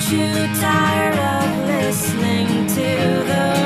Too you tired of listening to the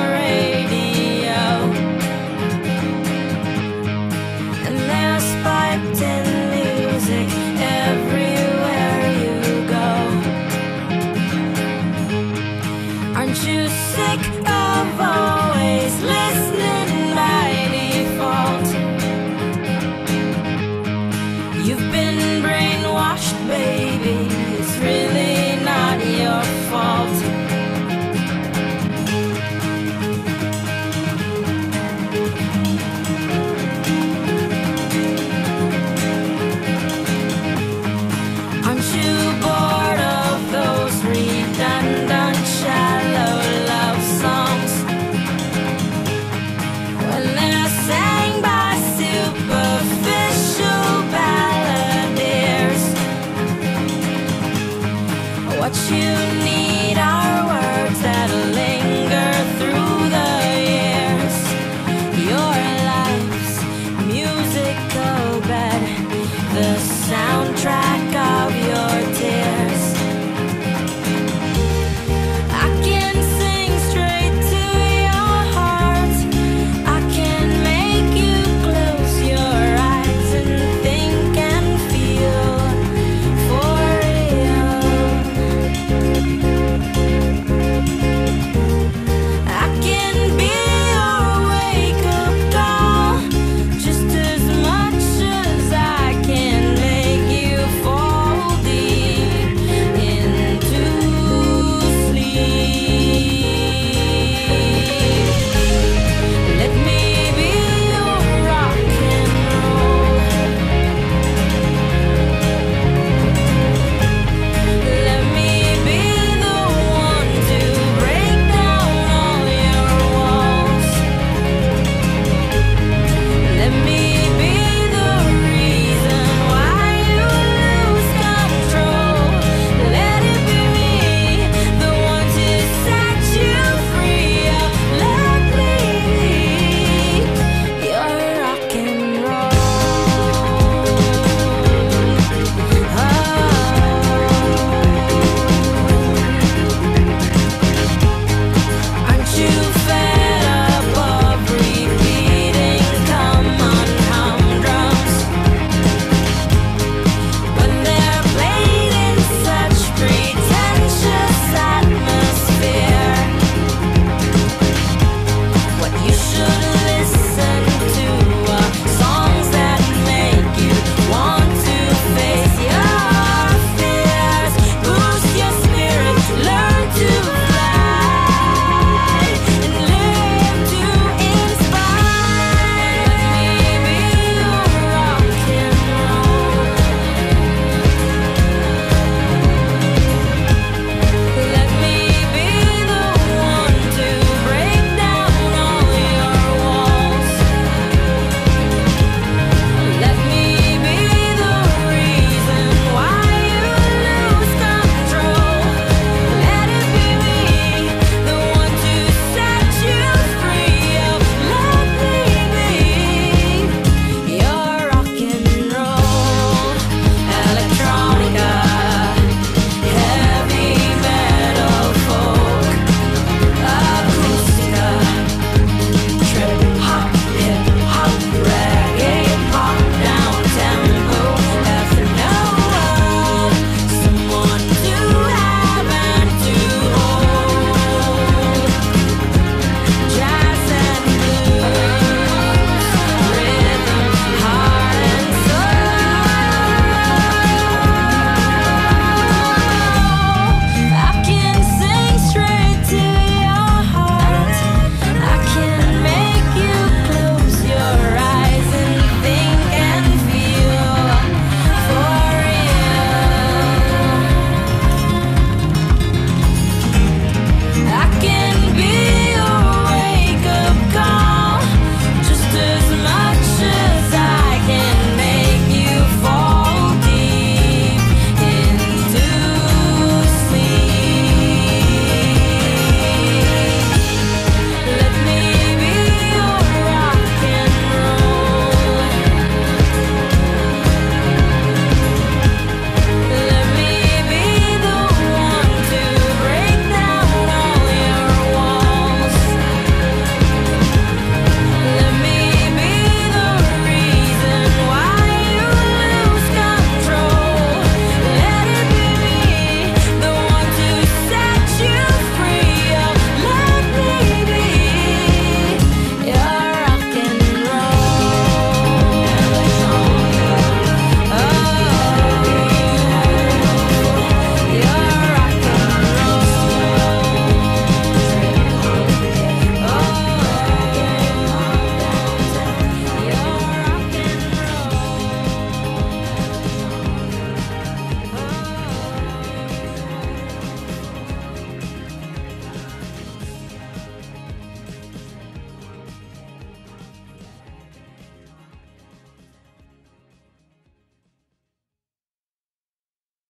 What you need are